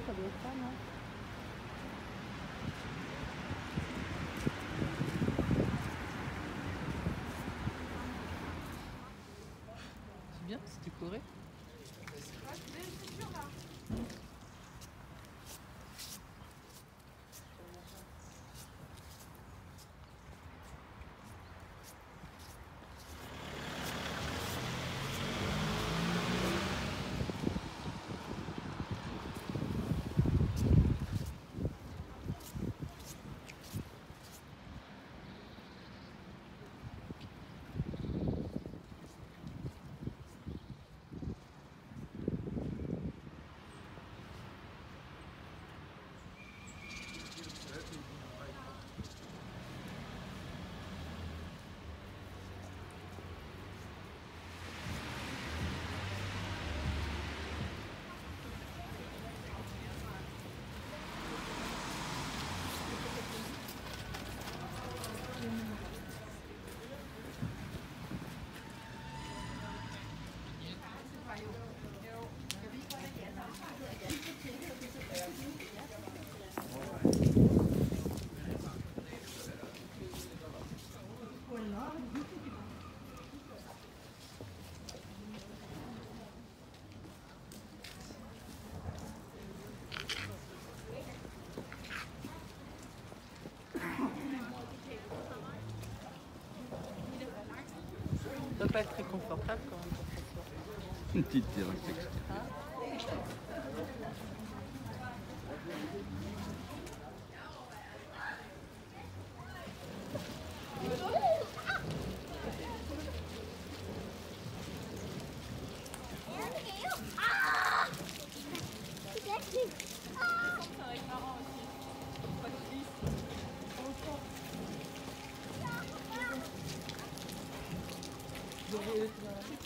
特别好。Doit pas être très confortable quand même. Une petite réflexion. Ой, это...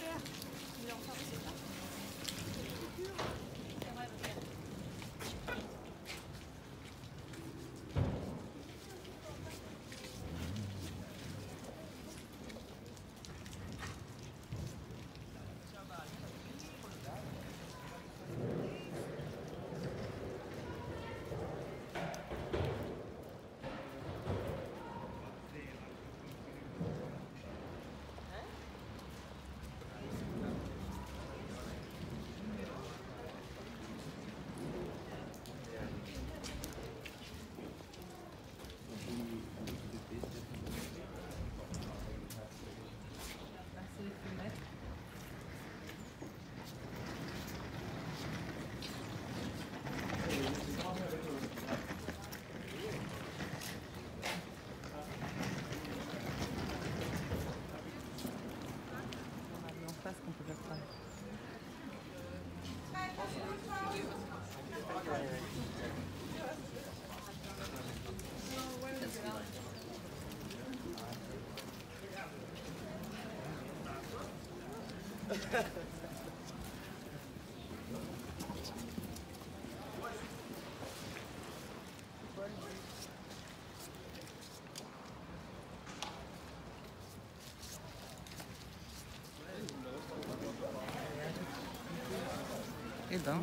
Então.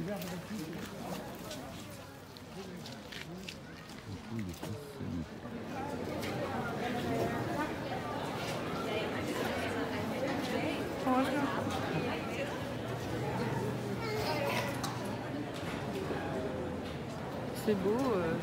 C'est beau. euh.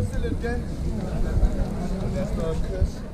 Küsseln, gell? Und erstmal Küss.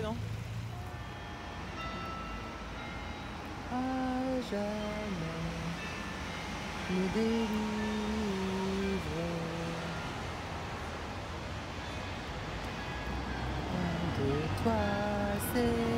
Long. à jamais nous délivre de toi.